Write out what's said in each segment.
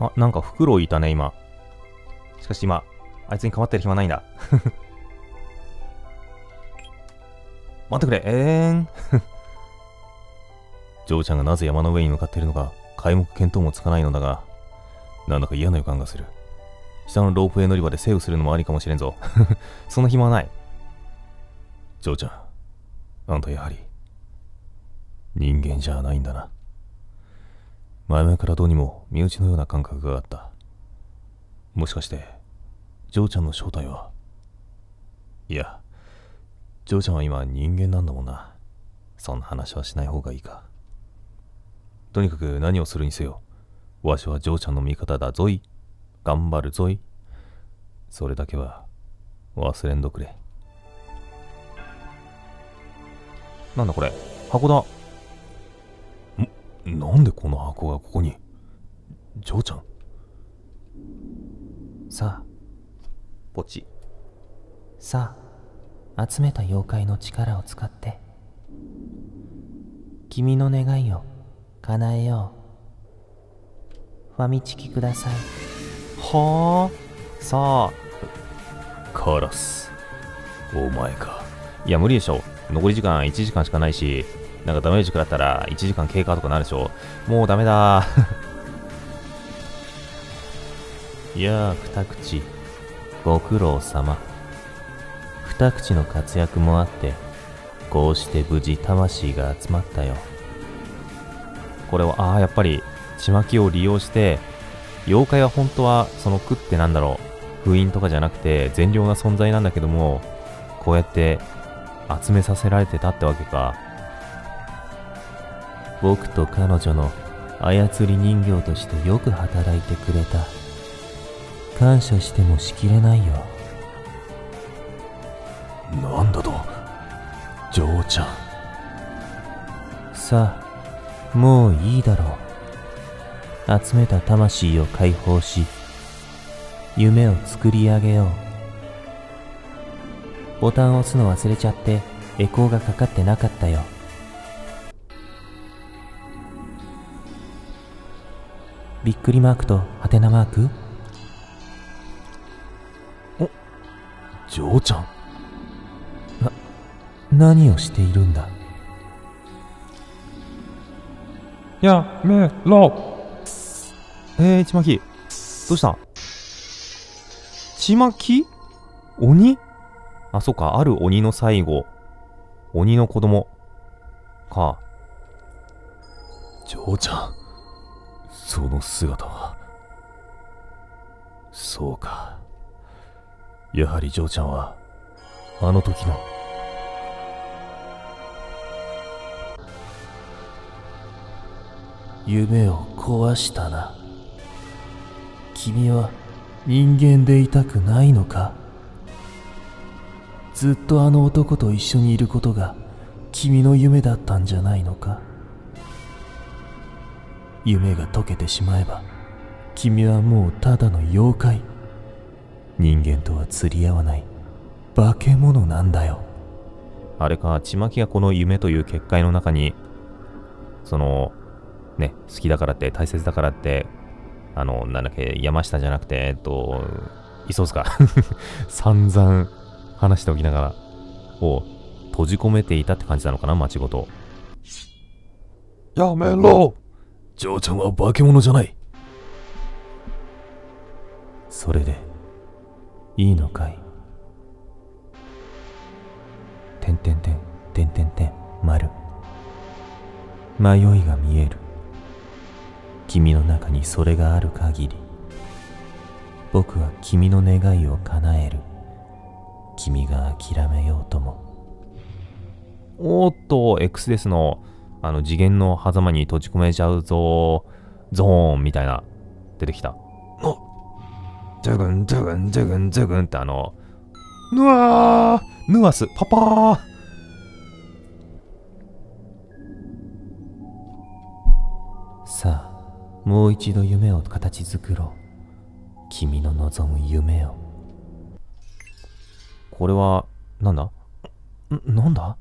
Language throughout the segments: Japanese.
あ、なんかフクロウいたね、今。しかし今、あいつに構ってる暇ないんだ。待ってくれ、えーん。ジョーちゃんがなぜ山の上に向かっているのか、皆目見当もつかないのだが、なんだか嫌な予感がする。下のロープウェイ乗り場でセーフするのもありかもしれんぞ。そんな暇はない。ジョーちゃん、あんたやはり、人間じゃないんだな。前々からどうにも身内のような感覚があった。もしかして、ジョーちゃんの正体は、いや、ジョーちゃんは今人間なんだもんな。そんな話はしない方がいいか。とにかく何をするにせよ、わしはジョーちゃんの味方だぞい。頑張るぞい。それだけは忘れんどくれ。なんだこれ？箱だ。ん、なんでこの箱がここに？ジョーちゃんさあ、ポチ。さあ、集めた妖怪の力を使って、君の願いを叶えよう。ファミチキください。はあ？さあ。カラス。お前か。いや、無理でしょ。残り時間1時間しかないし、なんかダメージ食らったら1時間経過とかなるでしょ？もうダメだ いやあ、二口。ご苦労様。二口の活躍もあって、こうして無事魂が集まったよ。これは、ああ、やっぱり、ちまきを利用して、妖怪は本当は、その食ってなんだろう、封印とかじゃなくて、善良な存在なんだけども、こうやって集めさせられてたってわけか。僕と彼女の操り人形としてよく働いてくれた。感謝してもしきれないよ。なんだと、嬢ちゃん。さあ、もういいだろう。集めた魂を解放し、夢を作り上げよう。ボタンを押すの忘れちゃってエコーがかかってなかったよびっくりマークとハテナマーク？おジョーちゃん？な何をしているんだ？やめろ。えー、ちまき。どうした？ちまき？鬼？あ、そっか、ある鬼の最後。鬼の子供。か。嬢ちゃん。その姿は。そうか。やはり嬢ちゃんは、あの時の。夢を壊したな。君は人間でいたくないのかずっとあの男と一緒にいることが君の夢だったんじゃないのか夢が解けてしまえば君はもうただの妖怪。人間とは釣り合わない。化け物なんだよ。あれかちまきがこの夢という結界の中にそのね好きだからって大切だからってあのなんだっけ山下じゃなくてえっと磯塚 散々話しておきながら、を閉じ込めていたって感じなのかな、町ごと。やめろ嬢ちゃんは化け物じゃない。それで、いいのかい？てんてんてん、てんてんてん、丸。迷いが見える。君の中にそれがある限り、僕は君の願いを叶える。君が諦めようとも。おっと、X ですの、あの次元の狭間に閉じ込めちゃうぞ、ゾーンみたいな、出てきた。おジャグン、ジャグン、ジャグン、ジャグンってあの、ぬわーヌアス、パパーさあ、もう一度夢を形作ろう。君の望む夢を。これは、なんだ？んなんだ？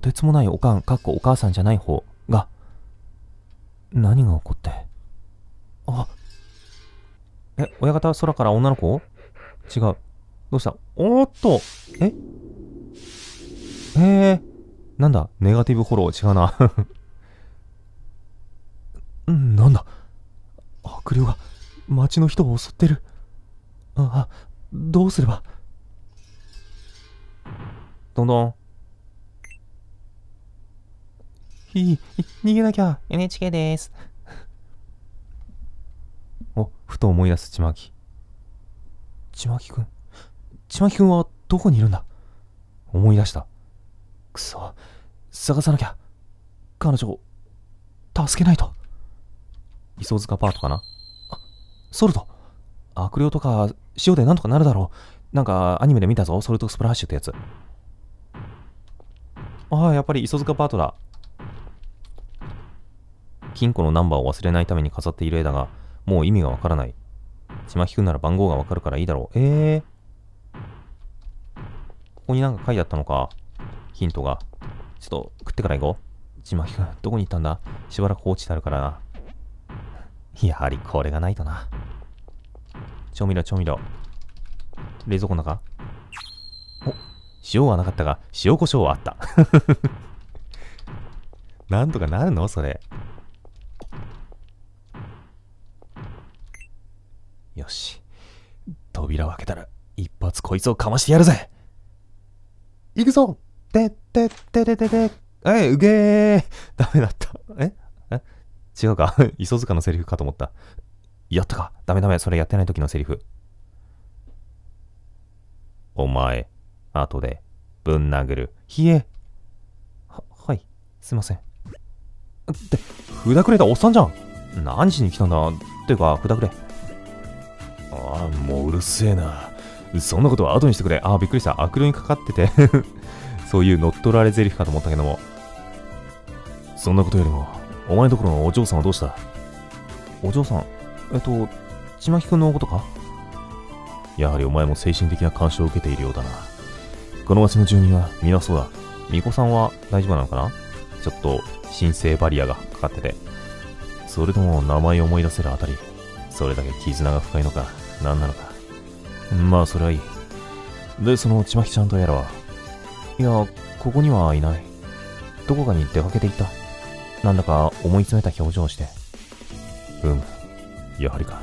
とてつもないおかん、かっこお母さんじゃない方が、何が起こって。あ、え、親方空から女の子？違う。どうした？おーっとえ？えー、なんだ？ネガティブフォロー？違うな。うんなんだ？悪霊が町の人を襲ってる。あ、あどうすれば？どんどん。いい、逃げなきゃ。NHK です。お、ふと思い出すちまき。ちまきくん。ちまきくんはどこにいるんだ？思い出した。くそ。探さなきゃ。彼女を、助けないと。磯塚パートかな？ソルト。悪霊とか塩でなんとかなるだろう。なんかアニメで見たぞ。ソルトスプラッシュってやつ。ああ、やっぱり磯塚パートだ。金庫のナンバーを忘れないために飾っている絵だが、もう意味がわからない。ちまきくんなら番号がわかるからいいだろう。ええここになんか書いてあったのか？ヒントが。ちょっと食ってから行こう。ちまきくん、どこに行ったんだ？しばらく放置してあるからな。やはりこれがないとな。調味料、調味料。冷蔵庫の中お、塩はなかったが、塩コショウはあった。なんとかなるの？それ。よし。扉を開けたら、一発こいつをかましてやるぜ行くぞてってっててててえい、うげー ダメだった。え？え？違うか 磯塚のセリフかと思った。やったかダメダメ、それやってない時のセリフ。お前、後で、ぶん殴る。ひえ。は、はい、すいません。って、札くれたおっさんじゃん何しに来たんだっていうか、札くれ。ああ、もううるせえな。そんなことは後にしてくれ。ああ、びっくりした。悪霊にかかってて そういう乗っ取られ台詞かと思ったけども。そんなことよりも、お前のところのお嬢さんはどうした？お嬢さんえっと、ちまきくんのことか？やはりお前も精神的な干渉を受けているようだな。この町の住民は皆そうだ。巫女さんは大丈夫なのかな？ちょっと神聖バリアがかかってて。それとも名前を思い出せるあたり、それだけ絆が深いのか、何なのか。まあ、それはいい。で、そのちまきちゃんとやらは？いや、ここにはいない。どこかに出かけていった？なんだか思い詰めた表情をして。うむ、やはりか。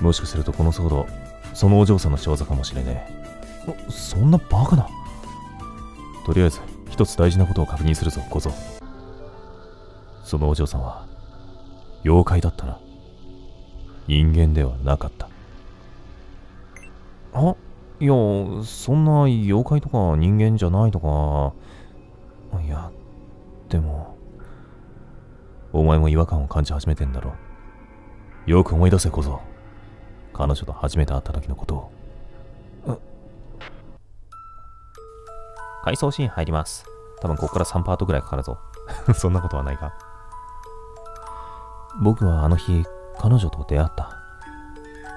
もしかするとこの騒動、そのお嬢さんの仕業かもしれねえ。そんなバカな。とりあえず、一つ大事なことを確認するぞ、小僧。そのお嬢さんは、妖怪だったな。人間ではなかった。あ？いや、そんな妖怪とか人間じゃないとか。いや、でも、お前も違和感を感じ始めてんだろ。よく思い出せ、小僧。彼女と初めて会った時のことを。回想シーン入ります。多分ここから3パートぐらいかかるぞ。そんなことはないか。僕はあの日、彼女と出会った。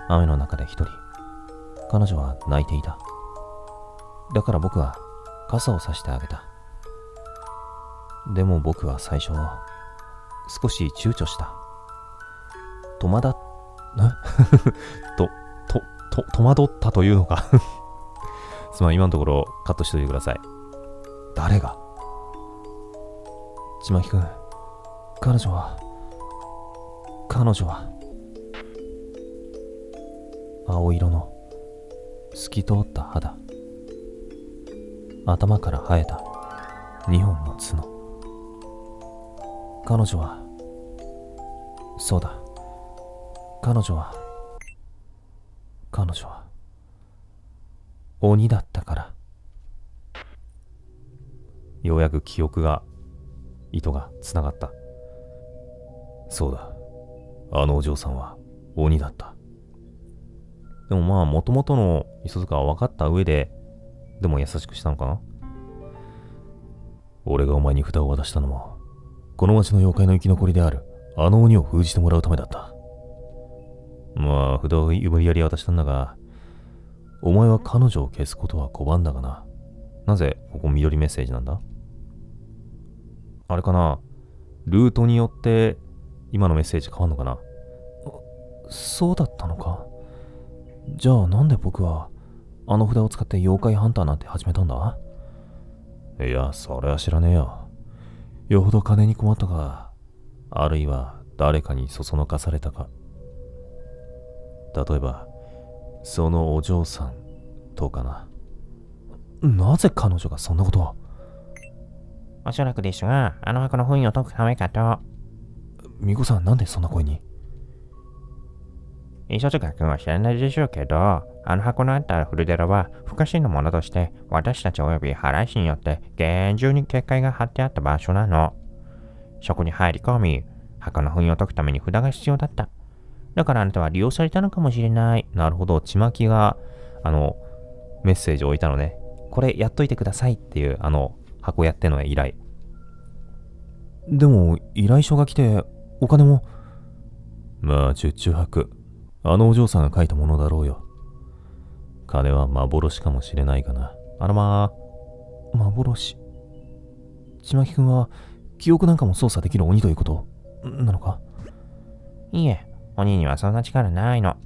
雨の中で一人。彼女は泣いていた。だから僕は傘をさしてあげた。でも僕は最初、少し躊躇した。戸惑っ、と、と、と、戸惑ったというのか すまん、今のところカットしといてください。誰が？ちまきくん、彼女は、彼女は、青色の透き通った肌、頭から生えた二本の角。彼女は、そうだ、彼女は、彼女は、鬼だったから。ようやく記憶が、糸がつながった。そうだ。あのお嬢さんは鬼だった。でもまあ、もともとの磯塚は分かった上で、でも優しくしたのかな？俺がお前に札を渡したのも、この町の妖怪の生き残りである、あの鬼を封じてもらうためだった。まあ、札を無理やり渡したんだが、お前は彼女を消すことは拒んだがな。なぜここ緑メッセージなんだ？あれかな？ルートによって今のメッセージ変わんのかな？そうだったのか？じゃあなんで僕は、あの札を使って妖怪ハンターなんて始めたんだ？いや、それは知らねえよ。よほど金に困ったか、あるいは誰かにそそのかされたか。例えば、そのお嬢さんとかな。なぜ彼女がそんなことを？おそらくですが、あの箱の封印を解くためかと。ミコさんなんでそんな声に？磯塚君は知らないでしょうけど、あの箱のあったフルデラは不可侵のものとして私たち及び原石によって厳重に結界が張ってあった場所なの。そこに入り込み、箱の封印を解くために札が必要だった。だからあなたは利用されたのかもしれない。なるほど。ちまきが、あの、メッセージを置いたのね。これやっといてくださいっていう、あの、箱やっての依頼。でも、依頼書が来て、お金も。まあ、十中八九。あのお嬢さんが書いたものだろうよ。金は幻かもしれないがな。あらまあ。幻。ちまきくんは、記憶なんかも操作できる鬼ということなのか？いいえ、鬼にはそんな力ないの。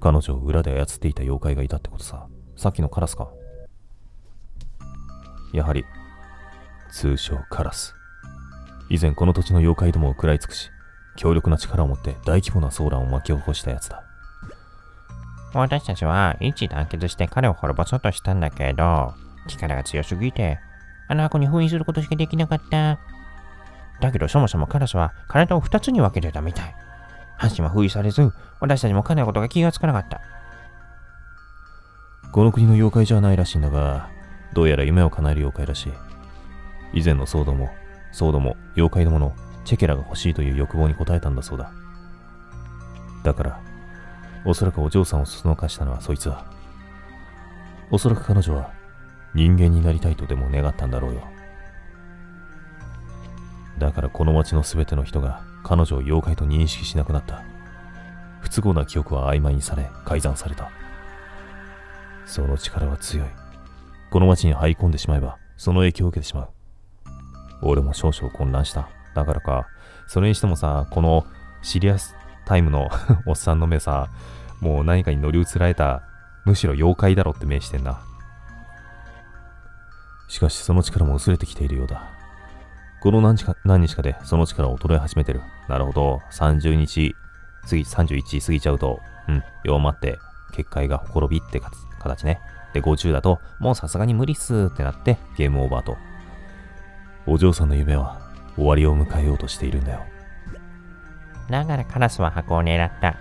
彼女を裏で操っていた妖怪がいたってことさ。さっきのカラスか。やはり、通称カラス。以前この土地の妖怪どもを食らい尽くし、強力な力を持って大規模な騒乱を巻き起こしたやつだ。私たちは一致団結して彼を滅ぼそうとしたんだけど、力が強すぎて、あの箱に封印することしかできなかった。だけどそもそもカラスは体を二つに分けてたみたい。阪神は封印されず、私たちも彼のことが気がつかなかった。この国の妖怪じゃないらしいんだが、どうやら夢を叶える妖怪らしい。以前の騒動も、騒動も妖怪どものチェケラが欲しいという欲望に応えたんだそうだ。だから、おそらくお嬢さんをそそのかしたのはそいつは。おそらく彼女は人間になりたいとでも願ったんだろうよ。だからこの町の全ての人が彼女を妖怪と認識しなくなった。不都合な記憶は曖昧にされ改ざんされた。その力は強い。この町に入り込んでしまえば、その影響を受けてしまう。俺も少々混乱した。だからか、それにしてもさ、このシリアスタイムの おっさんの目さ、もう何かに乗り移られた、むしろ妖怪だろって目してんな。しかしその力も薄れてきているようだ。この何日か何日かでその力を衰え始めてる。なるほど。30日過ぎ、31過ぎちゃうと、うん、弱まって、結界がほころびって形ね。で、50だと、もうさすがに無理っすってなって、ゲームオーバーと。お嬢さんの夢は終わりを迎えようとしているんだよ。だからカラスは箱を狙った。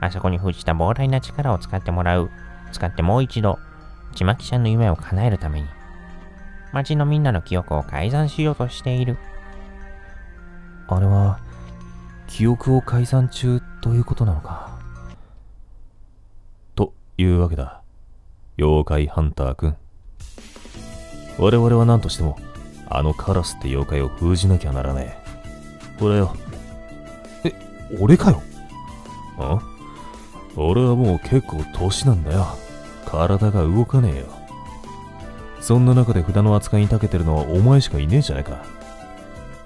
あそこに封じた膨大な力を使ってもらう。使ってもう一度、ちまきちゃんの夢を叶えるために。町のみんなの記憶を改ざんしようとしている。あれは、記憶を改ざん中ということなのか？というわけだ。妖怪ハンターくん。我々は何としても、あのカラスって妖怪を封じなきゃならねえ。これよ。え、俺かよ？あ？俺はもう結構年なんだよ。体が動かねえよ。そんな中で札の扱いに長けてるのはお前しかいねえじゃないか。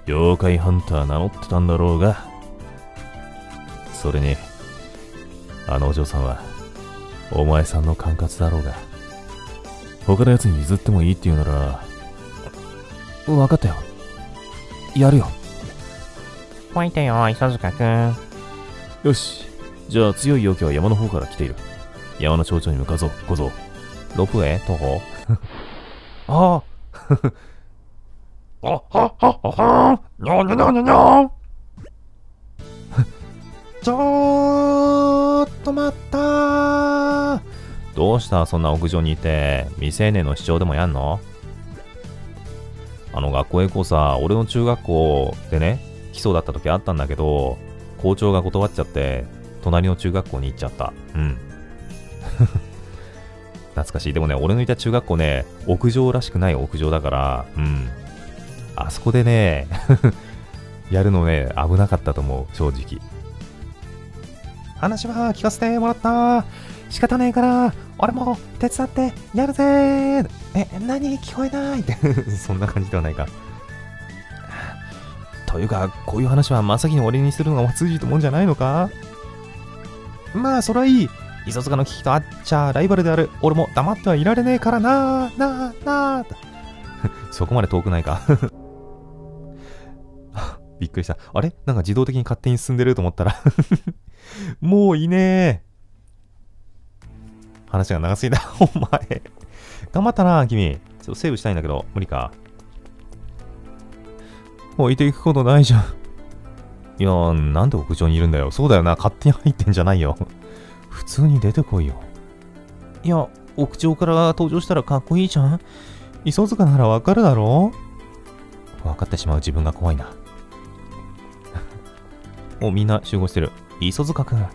妖怪ハンター名乗ってたんだろうが。それに、あのお嬢さんは、お前さんの管轄だろうが。他の奴に譲ってもいいって言うなら、わかったよ。やるよ。湧いたよ、磯塚くん。よし。じゃあ強い陽気は山の方から来ている。山の頂上に向かうぞ、小僧。ロープウェイ徒歩 あ あ。あははははにょにょにょにょにょちょーっと待ったーどうした？そんな屋上にいて、未成年の主張でもやんの？あの学校へ行こうさ、俺の中学校でね、基礎だった時あったんだけど、校長が断っちゃって、隣の中学校に行っちゃった。うん。懐かしい。でもね、俺のいた中学校ね、屋上らしくない屋上だから、うん。あそこでね、やるのね、危なかったと思う、正直。話は聞かせてもらった。仕方ねえから、俺も手伝ってやるぜ。え、何？聞こえない？って。そんな感じではないか。というか、こういう話はまさきに俺にするのが通じるもんじゃないのか？まあ、それはいい。磯塚の危機とあっちゃライバルである。俺も黙ってはいられねえからなななな そこまで遠くないか？びっくりした。あれ？なんか自動的に勝手に進んでると思ったらもういねえ。話が長すぎだ。お前。頑張ったな、君。ちょっとセーブしたいんだけど、無理か。置いていくことないじゃん。いやー、なんで屋上にいるんだよ。そうだよな。勝手に入ってんじゃないよ。普通に出てこいよ。いや、屋上から登場したらかっこいいじゃん。磯塚ならわかるだろ分かってしまう自分が怖いな。お、みんな集合してる。磯塚くん。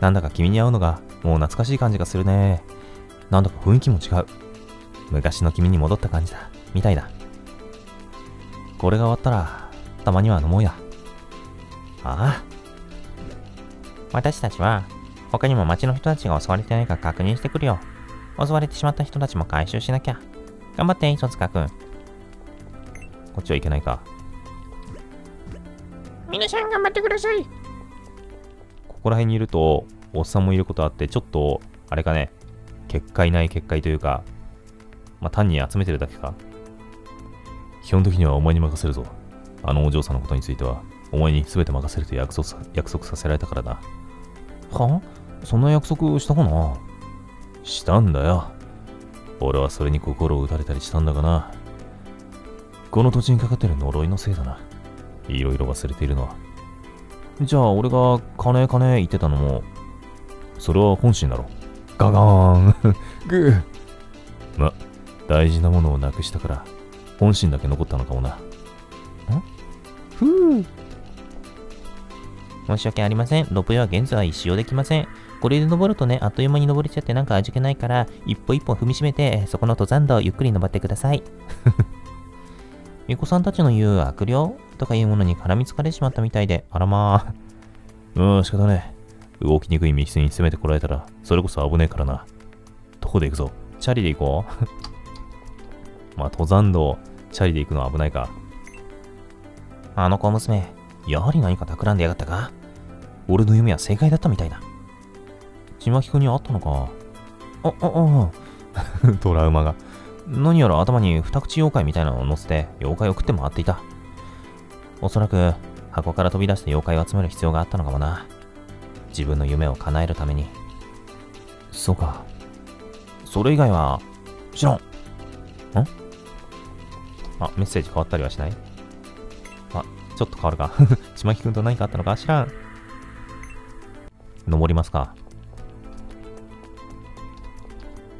なんだか君に会うのが、もう懐かしい感じがするね。なんだか雰囲気も違う。昔の君に戻った感じだ。みたいだ。これが終わったら、たまには飲もうや。ああ。私たちは、他にも町の人たちが襲われてないか確認してくるよ。襲われてしまった人たちも回収しなきゃ。頑張って、磯塚くん。こっちはいけないか。皆さん頑張ってください。ここら辺にいると、おっさんもいることあって、ちょっと、あれかね、結界ない結界というか、まあ、単に集めてるだけか。基本的にはお前に任せるぞ。あのお嬢さんのことについては、お前に全て任せると約束さ約束させられたからな。はそんな約束したかな？したんだよ。俺はそれに心を打たれたりしたんだがな。この土地にかかってる呪いのせいだな。いろいろ忘れているのは。じゃあ俺が金金言ってたのも、それは本心だろ。ガガーングーま、大事なものをなくしたから、本心だけ残ったのかもな。ん？ふぅ。申し訳ありません。ロープウェイは現在使用できません。これで登るとね、あっという間に登れちゃってなんか味気ないから、一歩一歩踏みしめて、そこの登山道をゆっくり登ってください。巫女さんたちの言う悪霊？とかいうものに絡みつかれてしまったみたいで、あらまあ。うん、仕方ねえ。動きにくい道に攻めてこられたら、それこそ危ねえからな。どこで行くぞチャリで行こう まあ、登山道、チャリで行くのは危ないか。あの小娘、やはり何か企んでやがったか？俺の夢は正解だったみたいだ。ちまきくんに会ったのか。あ、あ、あ、トラウマが。何やら頭に二口妖怪みたいなのを乗せて妖怪を食って回っていた。おそらく箱から飛び出して妖怪を集める必要があったのかもな。自分の夢を叶えるために。そうか。それ以外は、知らん。ん？あ、メッセージ変わったりはしない？あ、ちょっと変わるか。ちまきくんと何かあったのか？知らん。登りますか。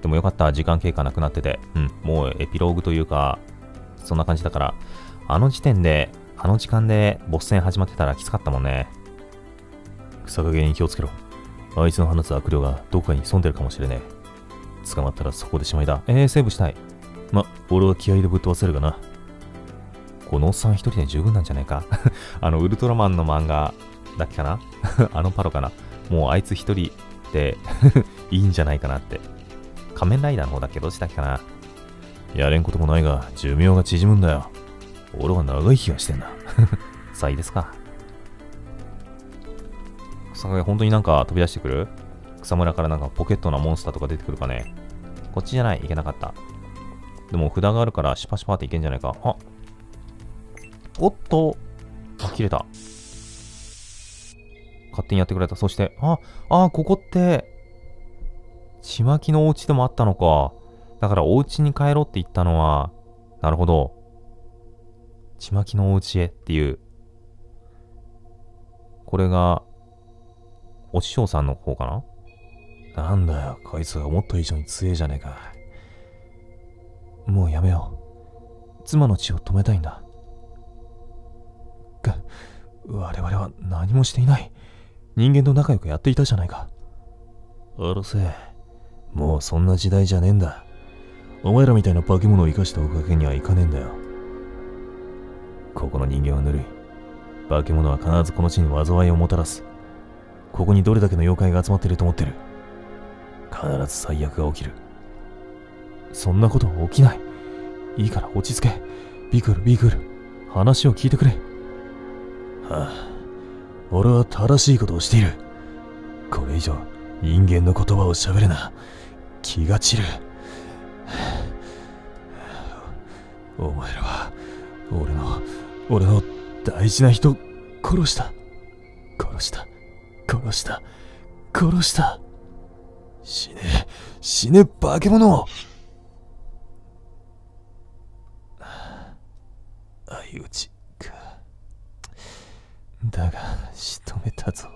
でもよかった。時間経過なくなってて。うん。もうエピローグというか、そんな感じだから、あの時点で、あの時間でボス戦始まってたらきつかったもんね。草陰に気をつけろ。あいつの放つ悪霊がどこかに潜んでるかもしれねえ。捕まったらそこでしまいだ。えー、セーブしたい。ま、俺は気合でぶっ飛ばせるがな。このおっさん一人で十分なんじゃないか あの、ウルトラマンの漫画だけかな？あのパロかな？もうあいつ一人で いいんじゃないかなって。仮面ライダーの方だっけ？どっちだっけかな？やれんこともないが、寿命が縮むんだよ。俺は長生きがしてんだ。さあいいですか？草影本当になんか飛び出してくる？草むらからなんかポケットなモンスターとか出てくるかね？こっちじゃない？いけなかった。でも札があるからシュパシュパっていけんじゃないか。あおっとあ、切れた。勝手にやってくれた。そして、あ、あ、ここって、ちまきのお家でもあったのか。だからお家に帰ろうって言ったのは、なるほど。ちまきのお家へっていう。これが、お師匠さんの方かな？なんだよ、こいつが思った以上に強えじゃねえか。もうやめよう。妻の血を止めたいんだ。が、我々は何もしていない。人間と仲良くやっていたじゃないか。うるせ。もうそんな時代じゃねえんだ。お前らみたいな化け物を生かしたおかげにはいかねえんだよ。ここの人間はぬるい。化け物は必ずこの地に災いをもたらす。ここにどれだけの妖怪が集まっていると思ってる。必ず最悪が起きる。そんなことは起きない。いいから落ち着け。ビクル、ビクル。話を聞いてくれ。俺は正しいことをしている。これ以上人間の言葉を喋るな。気が散る。お前らは俺の、俺の大事な人殺した。殺した。殺した。殺した。死ね、死ね、化け物を相打ち。だが、仕留めたぞ。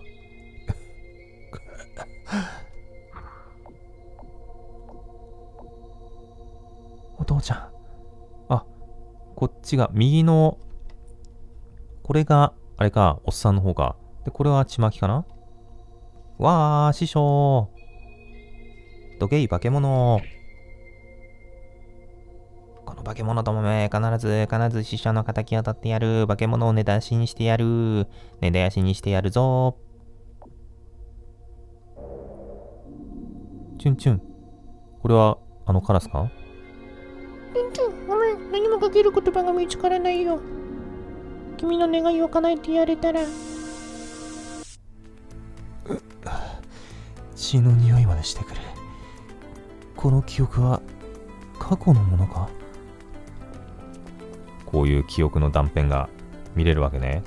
お父ちゃん。あ、こっちが、右の、これが、あれか、おっさんの方か。で、これはちまきかなわー、師匠。どけい化け物。化け物どもめ、必ず、必ず師匠の敵を取ってやる。化け物を根出しにしてやる。根出しにしてやるぞ。チュンチュン。これは、あのカラスか？ごめん、何もかける言葉が見つからないよ。君の願いを叶えてやれたら。血の匂いまでしてくる。この記憶は過去のものか？こういう記憶の断片が見れるわけね。